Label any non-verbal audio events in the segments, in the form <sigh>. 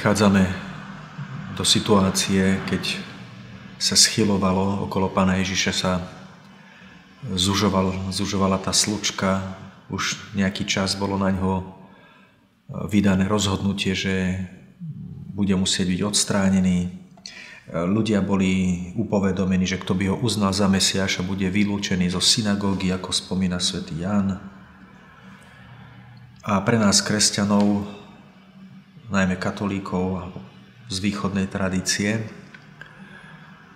prichádzame do situácie, keď sa schylovalo okolo Pána Ježiša, sa zužoval, zužovala tá slučka, už nejaký čas bolo na ňo vydané rozhodnutie, že bude musieť byť odstránený. Ľudia boli upovedomení, že kto by ho uznal za Mesiáša, bude vylúčený zo synagógy, ako spomína svätý Ján. A pre nás, kresťanov, najmä katolíkov z východnej tradície,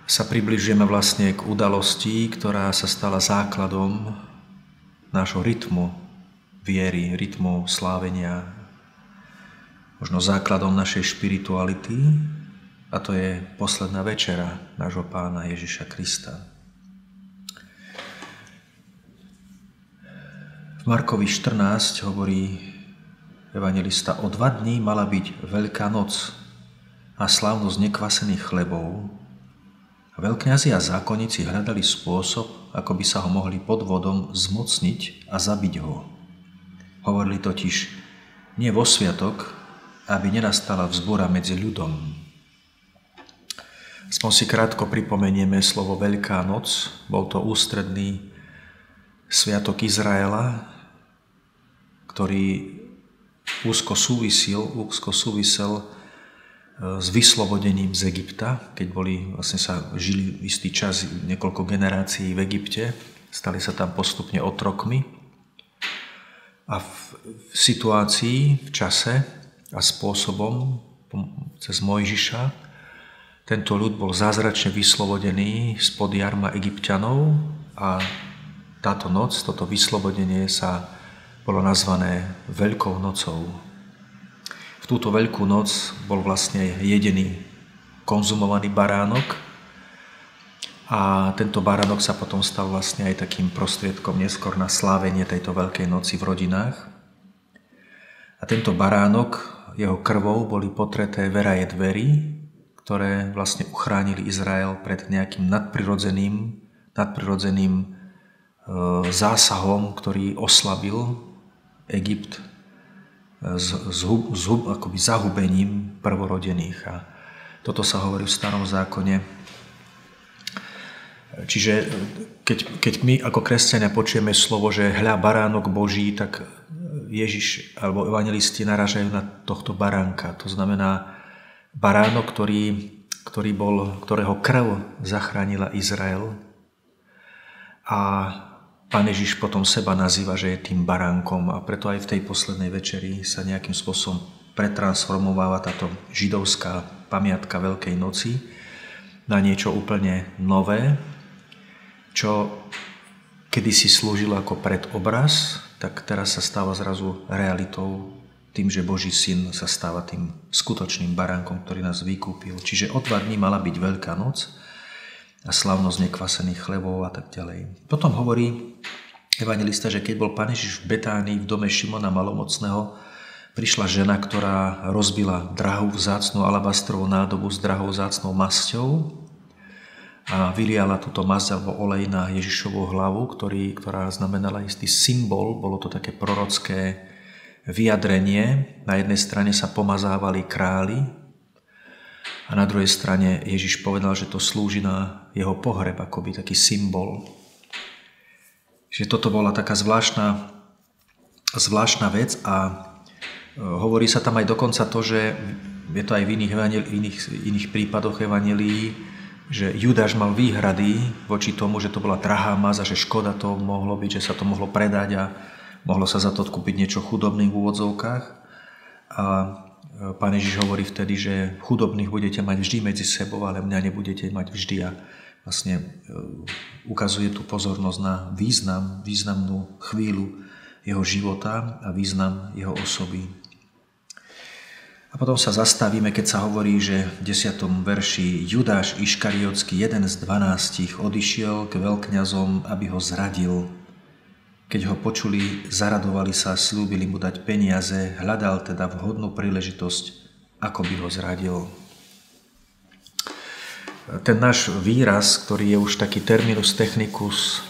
sa približujeme vlastne k udalosti, ktorá sa stala základom nášho rytmu viery, rytmu slávenia, možno základom našej špirituality, a to je posledná večera nášho pána Ježiša Krista. V Markovi 14 hovorí evangelista, o dva dní mala byť Veľká noc a slávnosť nekvasených chlebov. A veľkňazi a zákonníci hľadali spôsob, ako by sa ho mohli pod vodom zmocniť a zabiť ho. Hovorili totiž, nie vo sviatok, aby nenastala vzbora medzi ľudom. Aspoň si krátko pripomenieme slovo Veľká noc. Bol to ústredný sviatok Izraela, ktorý úzko súvisil, úzko súvisel e, s vyslobodením z Egypta, keď boli, vlastne sa žili istý čas, niekoľko generácií v Egypte, stali sa tam postupne otrokmi. A v, v situácii, v čase a spôsobom cez Mojžiša tento ľud bol zázračne vyslobodený spod jarma egyptianov a táto noc, toto vyslobodenie sa bolo nazvané Veľkou nocou. V túto Veľkú noc bol vlastne jedený konzumovaný baránok a tento baránok sa potom stal vlastne aj takým prostriedkom neskôr na slávenie tejto Veľkej noci v rodinách. A tento baránok, jeho krvou boli potreté veraje dverí, ktoré vlastne uchránili Izrael pred nejakým nadprirodzeným, nadprirodzeným e, zásahom, ktorý oslabil Egypt zhub, e, zhub, akoby zahubením prvorodených. A toto sa hovorí v starom zákone. Čiže e, keď, keď my ako kresťania počujeme slovo, že hľa baránok Boží, tak Ježiš alebo evangelisti naražajú na tohto baránka. To znamená baránok, ktorý, ktorý bol, ktorého krv zachránila Izrael. A Pán Ježiš potom seba nazýva, že je tým baránkom a preto aj v tej poslednej večeri sa nejakým spôsobom pretransformováva táto židovská pamiatka Veľkej noci na niečo úplne nové, čo kedysi slúžilo ako predobraz, tak teraz sa stáva zrazu realitou tým, že Boží syn sa stáva tým skutočným baránkom, ktorý nás vykúpil. Čiže o dva dní mala byť Veľká noc, a slavnosť nekvasených chlebov a tak ďalej. Potom hovorí evangelista, že keď bol Pán Ježiš v Betánii v dome Šimona Malomocného, prišla žena, ktorá rozbila drahú vzácnú alabastrovú nádobu s drahou vzácnou masťou a vyliala túto masť alebo olej na Ježišovú hlavu, ktorý, ktorá znamenala istý symbol, bolo to také prorocké vyjadrenie. Na jednej strane sa pomazávali králi, a na druhej strane Ježiš povedal, že to slúži na jeho pohreb, akoby taký symbol. Že toto bola taká zvláštna, zvláštna vec a e, hovorí sa tam aj dokonca to, že je to aj v iných, iných, iných prípadoch evanelí, že Judáš mal výhrady voči tomu, že to bola trahá maza, že škoda to mohlo byť, že sa to mohlo predať a mohlo sa za to odkúpiť niečo chudobných v úvodzovkách. A Pán Ježiš hovorí vtedy, že chudobných budete mať vždy medzi sebou, ale mňa nebudete mať vždy a vlastne e, ukazuje tu pozornosť na význam, významnú chvíľu jeho života a význam jeho osoby. A potom sa zastavíme, keď sa hovorí, že v 10. verši Judáš Iškariotsky, jeden z dvanástich, odišiel k veľkňazom, aby ho zradil keď ho počuli, zaradovali sa, slúbili mu dať peniaze, hľadal teda vhodnú príležitosť, ako by ho zradil. Ten náš výraz, ktorý je už taký terminus technicus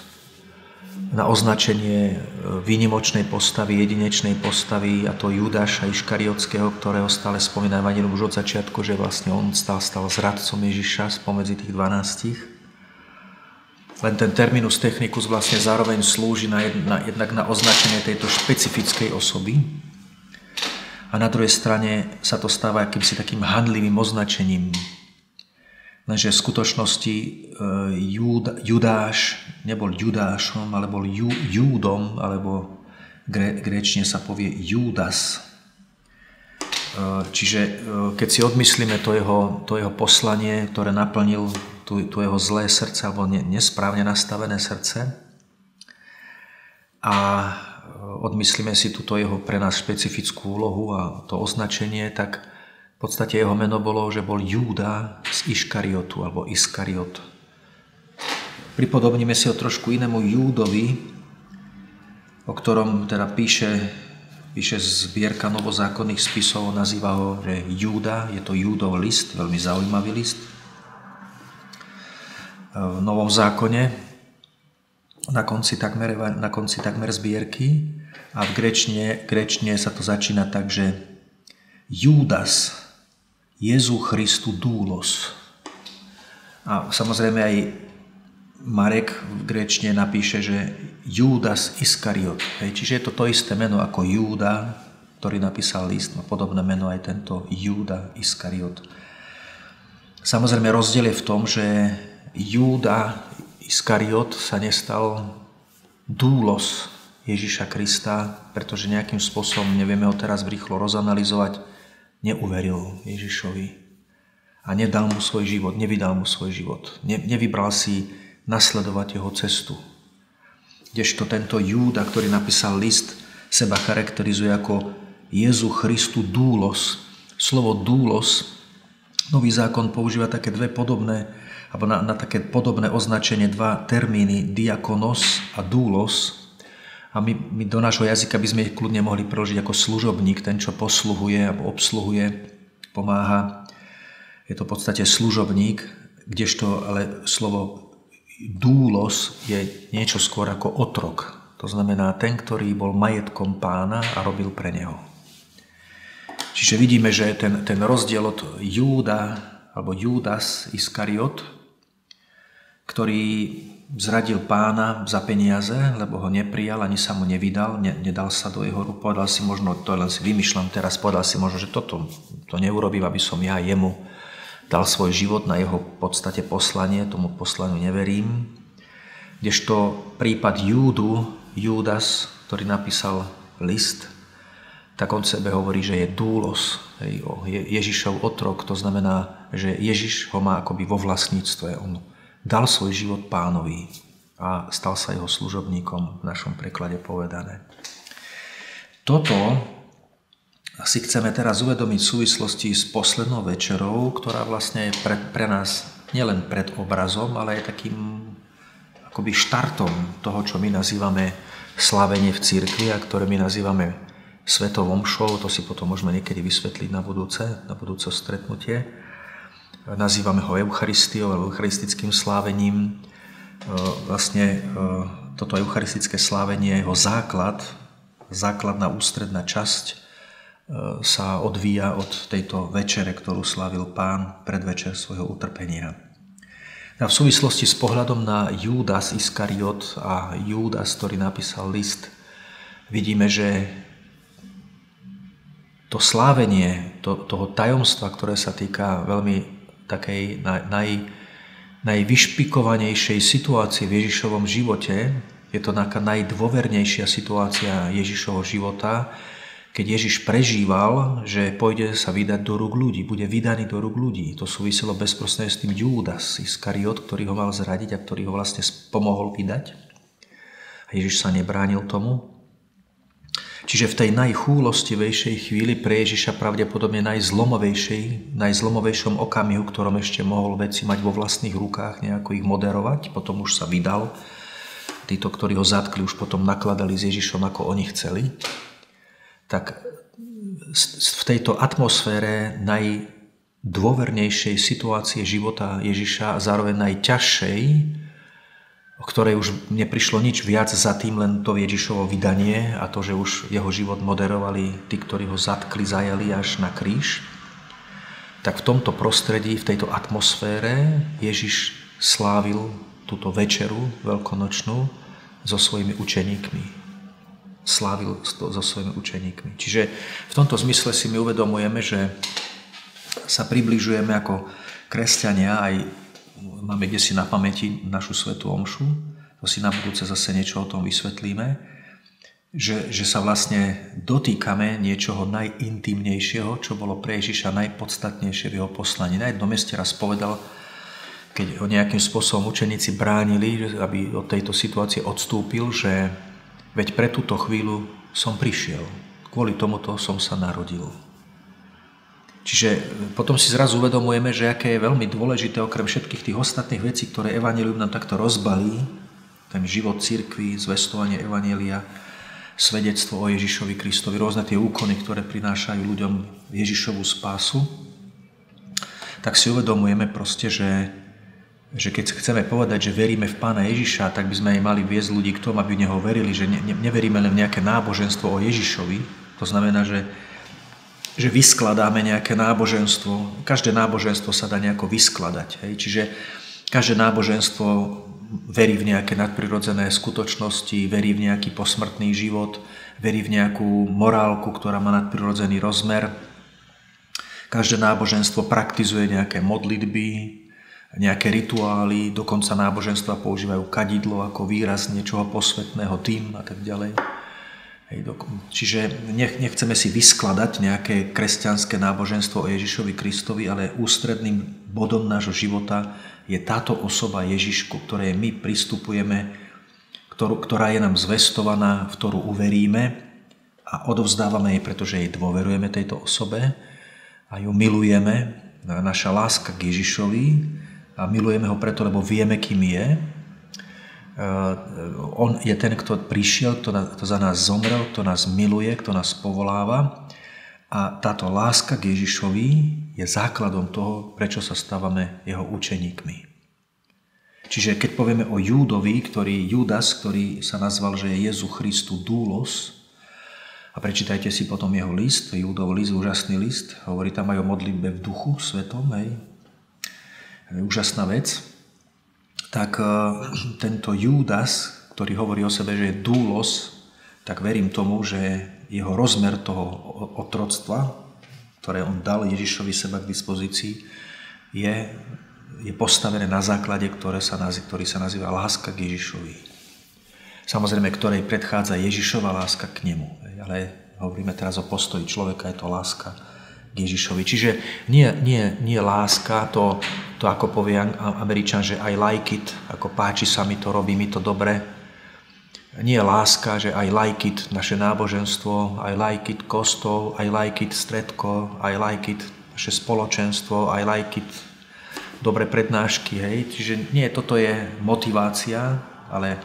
na označenie výnimočnej postavy, jedinečnej postavy a to Judáša Iškariotského, ktorého stále spomína Evangelium už od začiatku, že vlastne on stal, stal zradcom Ježiša spomedzi tých dvanástich. Len ten terminus technicus vlastne zároveň slúži na, jedna, jednak na označenie tejto špecifickej osoby a na druhej strane sa to stáva akýmsi takým handlivým označením Lenže v skutočnosti e, Jud, Judáš nebol Judášom, ale bol Jú, Júdom, alebo gre, gréčne sa povie Júdas. E, čiže e, keď si odmyslíme to jeho, to jeho poslanie, ktoré naplnil tu jeho zlé srdce alebo nesprávne nastavené srdce a odmyslíme si túto jeho pre nás špecifickú úlohu a to označenie, tak v podstate jeho meno bolo, že bol Júda z Iškariotu alebo Iskariot. Pripodobníme si ho trošku inému Júdovi, o ktorom teda píše, píše zbierka novozákonných spisov, nazýva ho, že Júda, je to Júdov list, veľmi zaujímavý list. V Novom zákone, na konci takmer, na konci takmer zbierky a v grečne, grečne sa to začína tak, že Júdas, Jezu Christu dúlos. A samozrejme aj Marek v grečne napíše, že Júdas Iskariot. Hej, čiže je to to isté meno ako Júda, ktorý napísal list, má podobné meno aj tento Júda Iskariot. Samozrejme rozdiel je v tom, že Júda Iskariot sa nestal dúlos Ježiša Krista, pretože nejakým spôsobom, nevieme ho teraz rýchlo rozanalizovať, neuveril Ježišovi a nedal mu svoj život, nevydal mu svoj život. Ne, nevybral si nasledovať jeho cestu. Kdežto tento Júda, ktorý napísal list, seba charakterizuje ako Jezu Christu dúlos. Slovo dúlos, nový zákon používa také dve podobné, alebo na, na také podobné označenie dva termíny, diakonos a dúlos, a my, my do nášho jazyka by sme ich kľudne mohli preložiť ako služobník, ten, čo posluhuje alebo obsluhuje, pomáha. Je to v podstate služobník, kdežto ale slovo dúlos je niečo skôr ako otrok. To znamená ten, ktorý bol majetkom pána a robil pre neho. Čiže vidíme, že ten, ten rozdiel od Júda alebo Júdas Iskariot, ktorý zradil pána za peniaze, lebo ho neprijal, ani sa mu nevydal, ne, nedal sa do jeho rúk, povedal si možno, to len si vymýšľam teraz, povedal si možno, že toto to neurobím, aby som ja jemu dal svoj život na jeho podstate poslanie, tomu poslaniu neverím. Kdežto prípad Júdu, Júdas, ktorý napísal list, tak on sebe hovorí, že je dúlos, Ježišov otrok, to znamená, že Ježiš ho má akoby vo vlastníctve, on dal svoj život pánovi a stal sa jeho služobníkom v našom preklade povedané. Toto si chceme teraz uvedomiť v súvislosti s poslednou večerou, ktorá vlastne je pre, pre nás nielen pred obrazom, ale aj takým akoby štartom toho, čo my nazývame slavenie v cirkvi a ktoré my nazývame svetovom show, to si potom môžeme niekedy vysvetliť na budúce, na budúce stretnutie nazývame ho Eucharistiou alebo eucharistickým slávením. E, vlastne e, toto eucharistické slávenie, jeho základ, základná ústredná časť e, sa odvíja od tejto večere, ktorú slávil pán predvečer svojho utrpenia. A v súvislosti s pohľadom na Júdas Iskariot a Júdas, ktorý napísal list, vidíme, že to slávenie to, toho tajomstva, ktoré sa týka veľmi takej naj, najvyšpikovanejšej situácii v Ježišovom živote. Je to taká najdôvernejšia situácia Ježišovho života, keď Ježiš prežíval, že pôjde sa vydať do rúk ľudí, bude vydaný do rúk ľudí. To súviselo bezprostredne s tým Júdas Iskariot, ktorý ho mal zradiť a ktorý ho vlastne pomohol vydať. A Ježiš sa nebránil tomu. Čiže v tej najchúlostivejšej chvíli pre Ježiša pravdepodobne najzlomovejšej, najzlomovejšom okamihu, ktorom ešte mohol veci mať vo vlastných rukách, nejako ich moderovať, potom už sa vydal. Títo, ktorí ho zatkli, už potom nakladali s Ježišom, ako oni chceli. Tak v tejto atmosfére najdôvernejšej situácie života Ježiša a zároveň najťažšej, o ktorej už neprišlo nič viac za tým, len to Ježišovo vydanie a to, že už jeho život moderovali tí, ktorí ho zatkli, zajali až na kríž, tak v tomto prostredí, v tejto atmosfére Ježiš slávil túto večeru veľkonočnú so svojimi učeníkmi. Slávil to so svojimi učeníkmi. Čiže v tomto zmysle si my uvedomujeme, že sa približujeme ako kresťania aj máme kde si na pamäti našu svetú omšu, to si na budúce zase niečo o tom vysvetlíme, že, že sa vlastne dotýkame niečoho najintimnejšieho, čo bolo pre Ježiša najpodstatnejšie v jeho poslaní. Na jednom meste raz povedal, keď ho nejakým spôsobom učeníci bránili, aby od tejto situácie odstúpil, že veď pre túto chvíľu som prišiel, kvôli tomuto som sa narodil. Čiže potom si zrazu uvedomujeme, že aké je veľmi dôležité, okrem všetkých tých ostatných vecí, ktoré Evangelium nám takto rozbalí, ten život cirkvi, zvestovanie Evangelia, svedectvo o Ježišovi Kristovi, rôzne tie úkony, ktoré prinášajú ľuďom Ježišovú spásu, tak si uvedomujeme proste, že, že keď chceme povedať, že veríme v Pána Ježiša, tak by sme aj mali viesť ľudí k tomu, aby v Neho verili, že ne, ne, neveríme len v nejaké náboženstvo o Ježišovi, to znamená, že že vyskladáme nejaké náboženstvo. Každé náboženstvo sa dá nejako vyskladať. Hej? Čiže každé náboženstvo verí v nejaké nadprirodzené skutočnosti, verí v nejaký posmrtný život, verí v nejakú morálku, ktorá má nadprirodzený rozmer. Každé náboženstvo praktizuje nejaké modlitby, nejaké rituály, dokonca náboženstva používajú kadidlo ako výraz niečoho posvetného, tým a tak ďalej. Čiže nechceme si vyskladať nejaké kresťanské náboženstvo o Ježišovi Kristovi, ale ústredným bodom nášho života je táto osoba Ježišku, ktorej my pristupujeme, ktorá je nám zvestovaná, v ktorú uveríme a odovzdávame jej, pretože jej dôverujeme tejto osobe a ju milujeme. Naša láska k Ježišovi a milujeme ho preto, lebo vieme, kým je on je ten, kto prišiel, kto za nás zomrel, kto nás miluje, kto nás povoláva. A táto láska k Ježišovi je základom toho, prečo sa stávame jeho učeníkmi. Čiže keď povieme o Júdovi, ktorý, Judas, ktorý sa nazval, že je Jezu Christu Dúlos, a prečítajte si potom jeho list, Júdov list, úžasný list, hovorí tam aj o modlitbe v duchu svetom, hej. Úžasná vec tak e, tento Júdas, ktorý hovorí o sebe, že je dúlos, tak verím tomu, že jeho rozmer toho otroctva, ktoré on dal Ježišovi seba k dispozícii, je, je postavené na základe, ktoré sa, ktorý sa nazýva láska k Ježišovi. Samozrejme, ktorej predchádza Ježišova láska k nemu. Ale hovoríme teraz o postoji človeka, je to láska Ježišovi. Čiže nie, nie, nie láska, to, to ako povie Američan, že I like it, ako páči sa mi to, robí mi to dobre. Nie láska, že I like it naše náboženstvo, I like it kostol, I like it stredko, I like it naše spoločenstvo, I like it dobre prednášky. Hej? Čiže nie, toto je motivácia, ale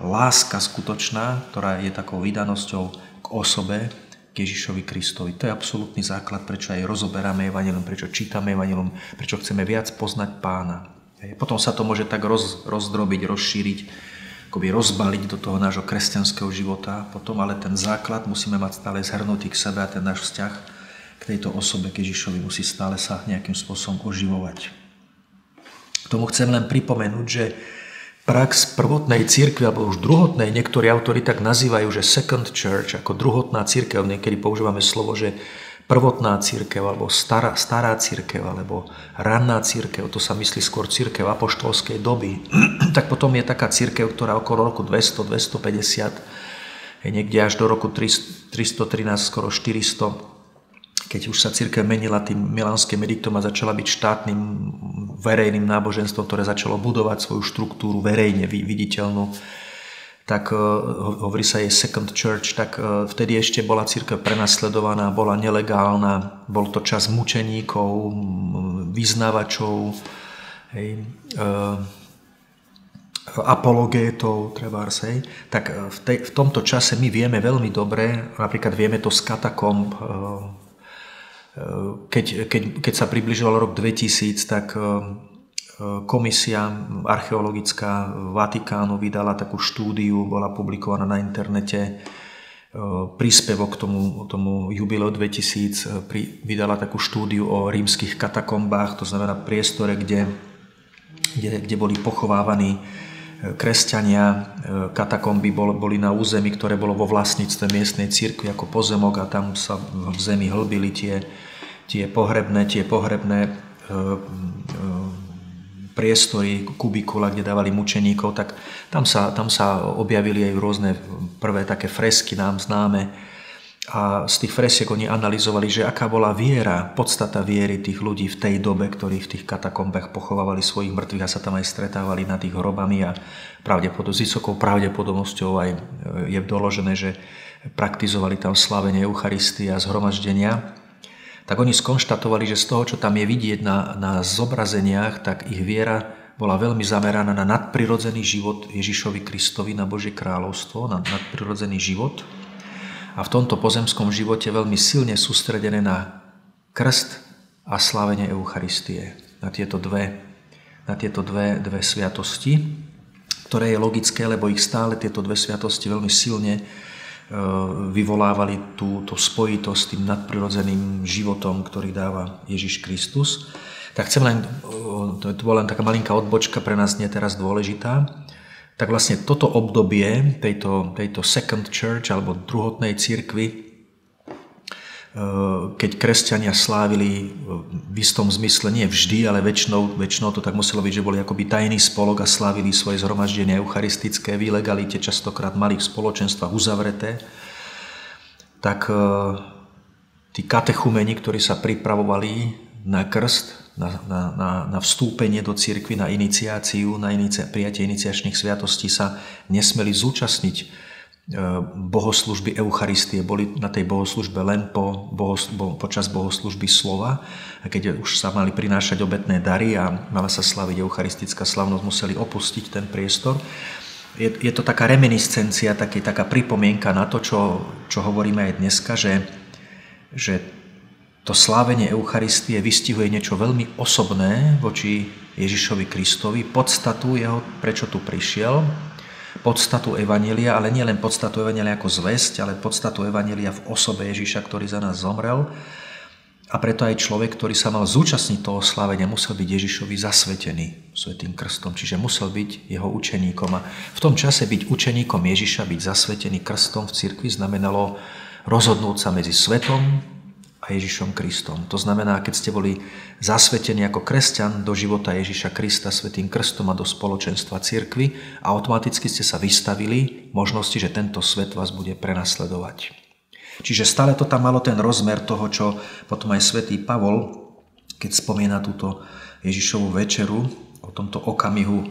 láska skutočná, ktorá je takou vydanosťou k osobe, k Ježišovi Kristovi. To je absolútny základ, prečo aj rozoberáme Evangelium, prečo čítame Evangelium, prečo chceme viac poznať pána. Potom sa to môže tak roz, rozdrobiť, rozšíriť, akoby rozbaliť do toho nášho kresťanského života. Potom ale ten základ musíme mať stále zhrnutý k sebe a ten náš vzťah k tejto osobe, k Ježišovi, musí stále sa nejakým spôsobom oživovať. K tomu chcem len pripomenúť, že prax prvotnej církvy, alebo už druhotnej, niektorí autori tak nazývajú, že second church, ako druhotná církev, niekedy používame slovo, že prvotná církev, alebo stará, stará církev, alebo ranná církev, to sa myslí skôr církev apoštolskej doby, <clears throat> tak potom je taká církev, ktorá okolo roku 200, 250, je niekde až do roku 313, skoro 400, keď už sa církev menila tým milánskym ediktom a začala byť štátnym verejným náboženstvom, ktoré začalo budovať svoju štruktúru verejne viditeľnú, tak e, hovorí sa jej Second Church, tak e, vtedy ešte bola církev prenasledovaná, bola nelegálna, bol to čas mučeníkov, vyznávačov, hej, e, apologétov, treba hej, tak v, tej, v tomto čase my vieme veľmi dobre, napríklad vieme to z katakomb, keď, keď, keď sa približoval rok 2000, tak komisia archeologická Vatikánu vydala takú štúdiu, bola publikovaná na internete, príspevok k tomu, tomu jubileu 2000 vydala takú štúdiu o rímskych katakombách, to znamená priestore, kde, kde, kde boli pochovávaní kresťania. Katakomby boli na území, ktoré bolo vo vlastníctve miestnej cirkvi ako pozemok a tam sa v zemi hlbili tie, tie pohrebné, tie pohrebné e, e, priestory, kubikula, kde dávali mučeníkov, tak tam sa, tam sa objavili aj rôzne prvé také fresky nám známe, a z tých fresiek oni analyzovali, že aká bola viera, podstata viery tých ľudí v tej dobe, ktorí v tých katakombách pochovávali svojich mŕtvych a sa tam aj stretávali na tých hrobami a pravdepodobnosť, s vysokou pravdepodobnosťou aj e, je doložené, že praktizovali tam slavenie Eucharistie a zhromaždenia, tak oni skonštatovali, že z toho, čo tam je vidieť na, na zobrazeniach, tak ich viera bola veľmi zameraná na nadprirodzený život Ježišovi Kristovi, na Božie kráľovstvo, na nadprirodzený život – a v tomto pozemskom živote veľmi silne sústredené na krst a slávenie Eucharistie. Na tieto dve, na tieto dve, dve sviatosti, ktoré je logické, lebo ich stále tieto dve sviatosti veľmi silne e, vyvolávali túto spojitosť s tým nadprirodzeným životom, ktorý dáva Ježiš Kristus. Tak chcem len, e, to bola len taká malinká odbočka, pre nás nie teraz dôležitá, tak vlastne toto obdobie tejto, tejto second church alebo druhotnej církvy, e, keď kresťania slávili v istom zmysle, nie vždy, ale väčšinou, väčšinou to tak muselo byť, že boli akoby tajný spolok a slávili svoje zhromaždenie eucharistické v ilegalite, častokrát malých spoločenstvách uzavreté, tak e, tí katechumeni, ktorí sa pripravovali na krst, na, na, na, na vstúpenie do cirkvy, na iniciáciu, na inicia, prijatie iniciačných sviatostí sa nesmeli zúčastniť e, bohoslužby Eucharistie. Boli na tej bohoslužbe len po, bohos, bo, počas bohoslužby slova. A keď už sa mali prinášať obetné dary a mala sa slaviť eucharistická slavnosť, museli opustiť ten priestor. Je, je to taká reminiscencia, taký, taká pripomienka na to, čo, čo hovoríme aj dneska, že, že to slávenie Eucharistie vystihuje niečo veľmi osobné voči Ježišovi Kristovi, podstatu jeho, prečo tu prišiel, podstatu Evanelia, ale nie len podstatu Evanelia ako zväzť, ale podstatu Evanelia v osobe Ježiša, ktorý za nás zomrel. A preto aj človek, ktorý sa mal zúčastniť toho slávenia, musel byť Ježišovi zasvetený svetým krstom, čiže musel byť jeho učeníkom. A v tom čase byť učeníkom Ježiša, byť zasvetený krstom v cirkvi znamenalo rozhodnúť sa medzi svetom Ježišom Kristom. To znamená, keď ste boli zasvetení ako kresťan do života Ježiša Krista svetým krstom a do spoločenstva cirkvy automaticky ste sa vystavili možnosti, že tento svet vás bude prenasledovať. Čiže stále to tam malo ten rozmer toho, čo potom aj svätý Pavol, keď spomína túto Ježišovú večeru, o tomto okamihu,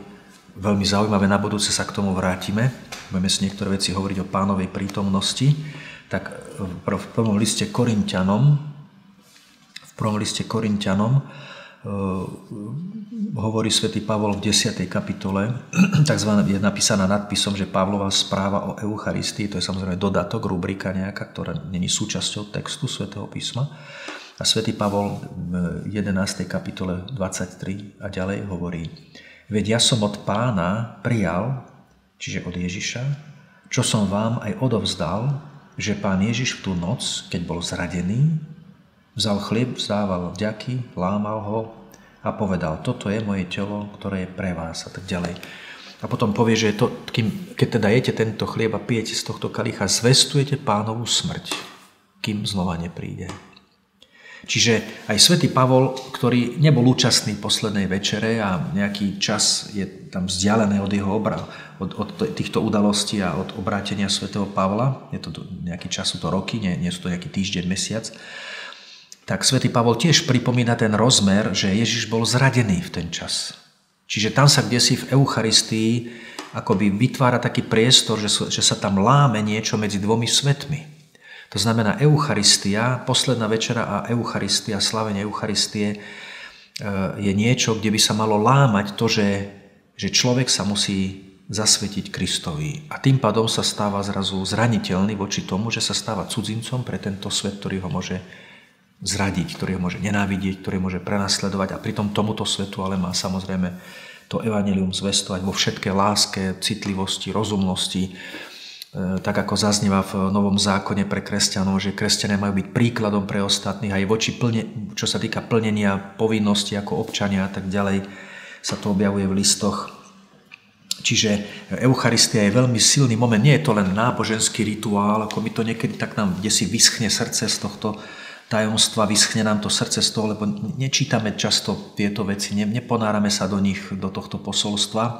veľmi zaujímavé, na budúce sa k tomu vrátime, budeme si niektoré veci hovoriť o pánovej prítomnosti, tak v prvom liste Korintianom, prvom liste Korintianom e, hovorí svätý Pavol v 10. kapitole, <clears throat> takzvaná je napísaná nadpisom, že Pavlova správa o Eucharistii, to je samozrejme dodatok, rubrika nejaká, ktorá není súčasťou textu svätého písma. A svätý Pavol v 11. kapitole 23 a ďalej hovorí, veď ja som od pána prijal, čiže od Ježiša, čo som vám aj odovzdal, že pán Ježiš v tú noc, keď bol zradený, vzal chlieb, vzdával vďaky, lámal ho a povedal, toto je moje telo, ktoré je pre vás a tak ďalej. A potom povie, že to, kým, keď teda jete tento chlieb a pijete z tohto kalicha, zvestujete pánovú smrť, kým znova nepríde. Čiže aj svätý Pavol, ktorý nebol účastný poslednej večere a nejaký čas je tam vzdialené od jeho obra, od, od týchto udalostí a od obrátenia svätého Pavla, je to nejaký čas, sú to roky, nie, nie sú to nejaký týždeň, mesiac, tak svätý Pavol tiež pripomína ten rozmer, že Ježiš bol zradený v ten čas. Čiže tam sa kde si v Eucharistii akoby vytvára taký priestor, že, že sa tam láme niečo medzi dvomi svetmi. To znamená Eucharistia, posledná večera a Eucharistia, slavenie Eucharistie e, je niečo, kde by sa malo lámať to, že, že človek sa musí zasvetiť Kristovi. A tým pádom sa stáva zrazu zraniteľný voči tomu, že sa stáva cudzincom pre tento svet, ktorý ho môže zradiť, ktorý ho môže nenávidieť, ktorý môže prenasledovať a pritom tomuto svetu ale má samozrejme to evanelium zvestovať vo všetkej láske, citlivosti, rozumnosti, e, tak ako zaznieva v Novom zákone pre kresťanov, že kresťania majú byť príkladom pre ostatných aj voči plne, čo sa týka plnenia povinnosti ako občania a tak ďalej, sa to objavuje v listoch. Čiže Eucharistia je veľmi silný moment. Nie je to len náboženský rituál, ako mi to niekedy tak nám kde si vyschne srdce z tohto tajomstva, vyschne nám to srdce z toho, lebo nečítame často tieto veci, neponárame sa do nich, do tohto posolstva, e,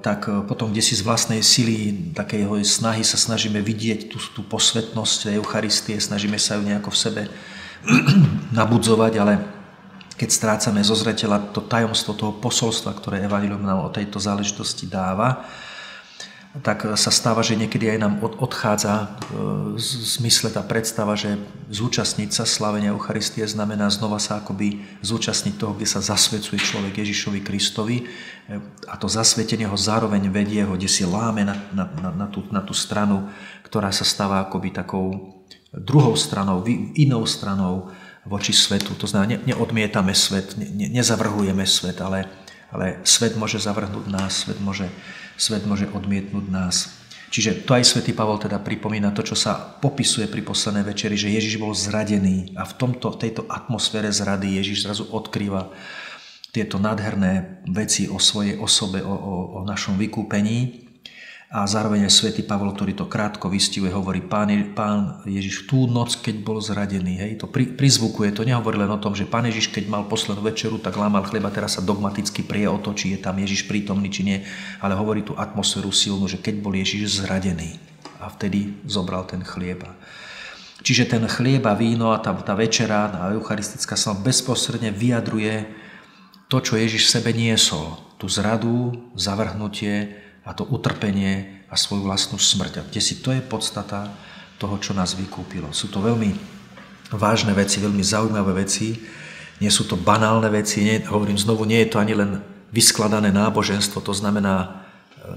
tak potom kde si z vlastnej sily, takej snahy sa snažíme vidieť tú, tú posvetnosť Eucharistie, snažíme sa ju nejako v sebe <clears throat> nabudzovať, ale keď strácame zo zreteľa to tajomstvo toho posolstva, ktoré Evangelium nám o tejto záležitosti dáva, tak sa stáva, že niekedy aj nám odchádza e, zmysle tá predstava, že zúčastniť sa slavenia Eucharistie znamená znova sa akoby zúčastniť toho, kde sa zasvedcuje človek Ježišovi Kristovi e, a to zasvetenie ho zároveň vedie ho, kde si láme na, na, na, na, tú, na tú stranu, ktorá sa stáva akoby takou druhou stranou, inou stranou voči svetu. To znamená, ne, neodmietame svet, ne, nezavrhujeme svet, ale, ale svet môže zavrhnúť nás, svet môže svet môže odmietnúť nás. Čiže to aj svätý Pavol teda pripomína to, čo sa popisuje pri poslednej večeri, že Ježiš bol zradený a v tomto, tejto atmosfére zrady Ježiš zrazu odkrýva tieto nádherné veci o svojej osobe, o, o, o našom vykúpení a zároveň aj svätý Pavol, ktorý to krátko vystihuje, hovorí, pán, pán Ježiš tú noc, keď bol zradený, hej, to pri, prizvukuje, to nehovorí len o tom, že pán Ježiš, keď mal poslednú večeru, tak lámal chleba, teraz sa dogmaticky prie o to, či je tam Ježiš prítomný, či nie, ale hovorí tú atmosféru silnú, že keď bol Ježiš zradený a vtedy zobral ten chlieba. Čiže ten chlieb a víno a tá, tá večera a eucharistická slava bezposredne vyjadruje to, čo Ježiš v sebe niesol. Tú zradu, zavrhnutie, a to utrpenie a svoju vlastnú smrť. A kde si to je podstata toho, čo nás vykúpilo. Sú to veľmi vážne veci, veľmi zaujímavé veci. Nie sú to banálne veci. Nie, hovorím znovu, nie je to ani len vyskladané náboženstvo, to znamená e,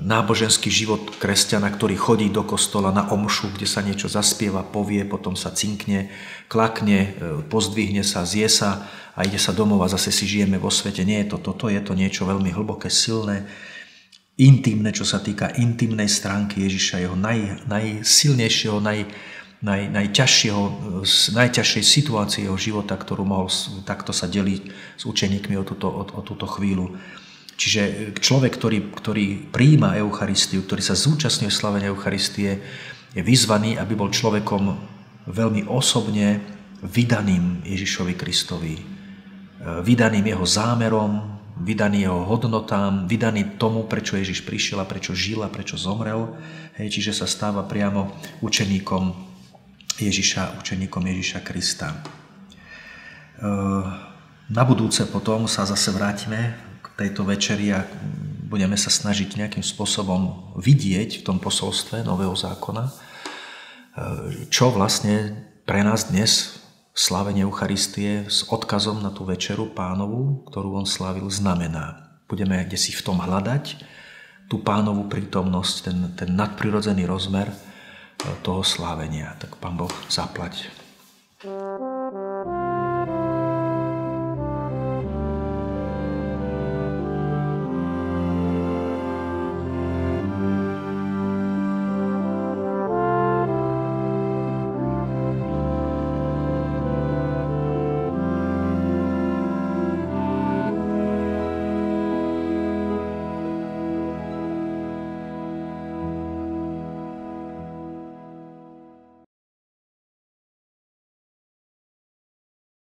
náboženský život kresťana, ktorý chodí do kostola na omšu, kde sa niečo zaspieva, povie, potom sa cinkne, klakne, e, pozdvihne sa, zje sa a ide sa domov a zase si žijeme vo svete. Nie je to toto, je to niečo veľmi hlboké, silné, intimné, čo sa týka intimnej stránky Ježiša, jeho naj, najsilnejšieho, naj, naj, najťažšieho, najťažšej situácie jeho života, ktorú mohol takto sa deliť s učeníkmi o túto, o, o túto chvíľu. Čiže človek, ktorý, ktorý príjma Eucharistiu, ktorý sa zúčastňuje slavenia Eucharistie, je vyzvaný, aby bol človekom veľmi osobne vydaným Ježišovi Kristovi. Vydaným jeho zámerom, vydaný jeho hodnotám, vydaný tomu, prečo Ježiš prišiel a prečo žil a prečo zomrel. Hej, čiže sa stáva priamo učeníkom Ježiša, učeníkom Ježiša Krista. E, na budúce potom sa zase vrátime k tejto večeri a budeme sa snažiť nejakým spôsobom vidieť v tom posolstve Nového zákona, e, čo vlastne pre nás dnes slávenie Eucharistie s odkazom na tú večeru pánovu, ktorú on slávil, znamená. Budeme kde si v tom hľadať tú pánovú prítomnosť, ten, ten nadprirodzený rozmer e, toho slávenia. Tak pán Boh zaplať. thank you